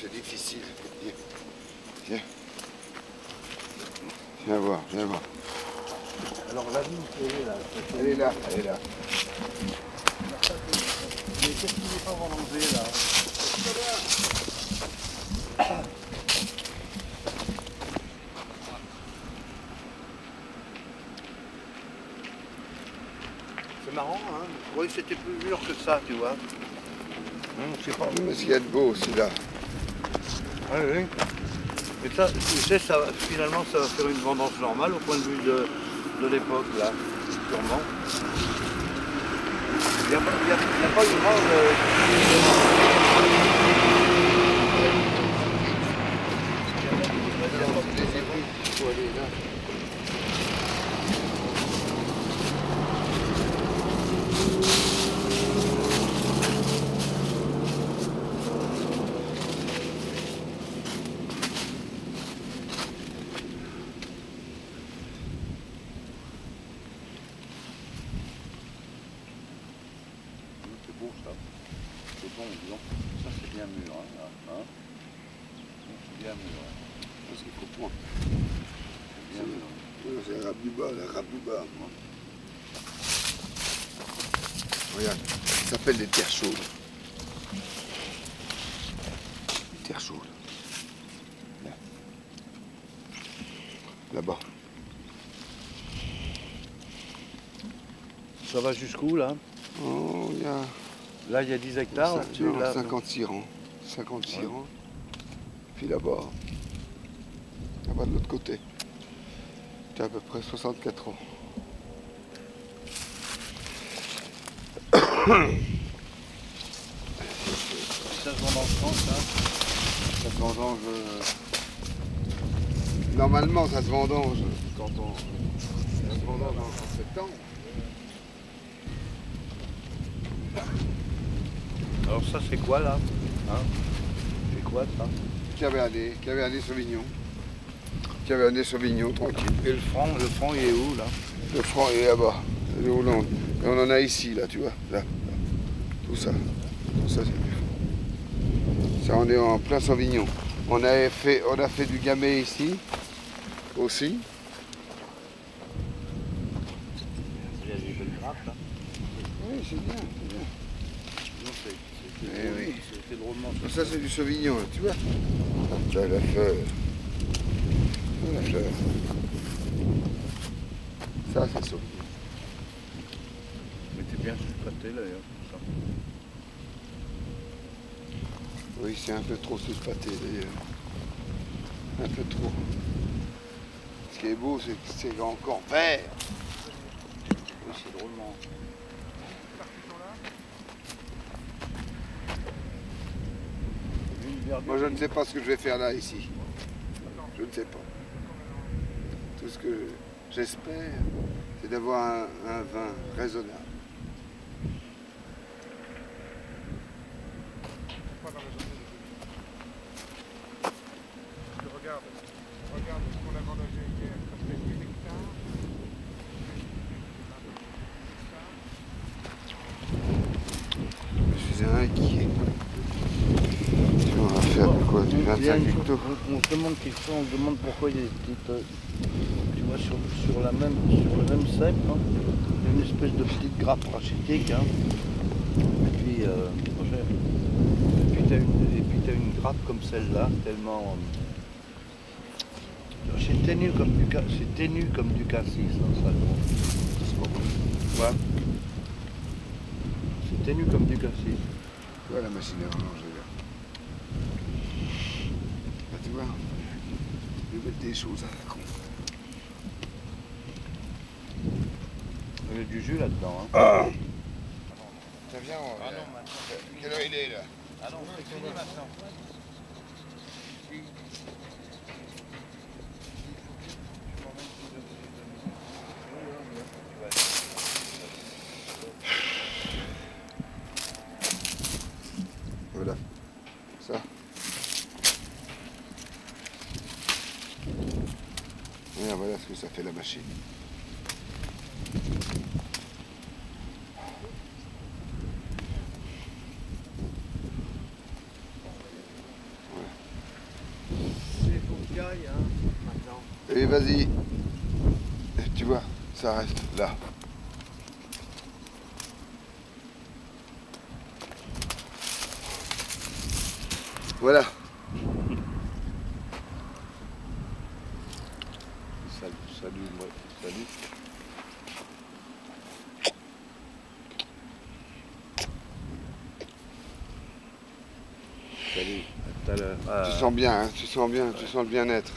C'est difficile. Viens. Viens. Viens voir, viens voir. Alors la vigne, elle est là. Elle est là, elle est là. Mais qu'est-ce qu'il n'est pas enlevé là? C'est marrant, hein? Que c'était plus mûr que ça, tu vois. Hum, pas Mais y a de beau aussi là. Oui, oui. Et ça, tu sais, ça, finalement, ça va faire une vendange normale au point de vue de, de l'époque, là, sûrement. Il n'y a, pas- il y a- il y a pas une grande... euh, faut aller là. C'est disons. Ça c'est bien mûr. Hein, là, hein. C'est bien mûr. hein. Parce qu'il faut prendre. C'est bien mûr. Oui, C'est Rabouba, la Rabouba. moi. Regarde, ça s'appelle des terres chaudes. Des terres chaudes. Là. Là-bas. Ça va jusqu'où là? Oh, il y a Là il y a 10 hectares cin- là-dessus. non, là. 56 rangs. 56 Ouais. rangs. Puis là-bas. Là-bas de l'autre côté. Tu as à peu près 64 ans. Ça se vend en France là. Ça se vendange. euh, Normalement, ça se vendange quand on. Ça se vendange en, en septembre. Alors ça c'est quoi là hein C'est quoi ça Cabernet, Cabernet Sauvignon. Cabernet Sauvignon, tranquille. Et le franc, le franc il est où là Le franc est là-bas, de Hollande. Et on en a ici, là, tu vois. Là. là. Tout ça. Tout ça, c'est. Ça, on est en plein Sauvignon. On a fait, on a fait du gamay ici, aussi. Il y a des belles grappes là. Oui, c'est bien, c'est bien. Eh oui. drôlement. Ça, c'est du Sauvignon, là, tu vois. Là, la fleur. La fleur. Ça, c'est Sauvignon. Mais t'es bien là. hein, ça. Oui, c'est un peu trop sulfaté, d'ailleurs. Un peu trop. Ce qui est beau, c'est que c'est encore vert. Oui, c'est drôlement. Une verdure. Moi, je ne sais pas ce que je vais faire là, ici. Je ne sais pas. Tout ce que j'espère, c'est d'avoir un, vin raisonnable. Regarde, regarde ce qu'on a vendangé hier, ça fait 8 hectares. Je suis inquiet. Tu vas faire quoi Du Il y a 25 une chose, hectares on, se demande quelque chose, on se demande pourquoi il y a des petites. euh, tu vois, sur, sur, la même, sur le même cep, hein, une espèce de petite grappe rachitique. Hein. Et puis, euh, et puis t'as une, et puis t'as une grappe comme celle-là, tellement. euh, c'est ténu comme du c'est ténu comme du cassis, hein, ça. Ouais. C'est ténu comme du cassis. Tu vois la machine à ranger là. Là, tu vois, je vais mettre des choses à la con. Il y a du jus là-dedans. Hein. Ah Ça vient, on Ah non, maintenant. Quelle heure il est là? Ah non, c'est fini maintenant. Ah, voilà ce que ça fait la machine. Et eh, vas-y. Eh, tu vois, ça reste là. Voilà. Salut, salut, ouais, salut. Salut, à tout à l'heure. Tu sens bien, hein, tu sens bien, tu sens le bien-être.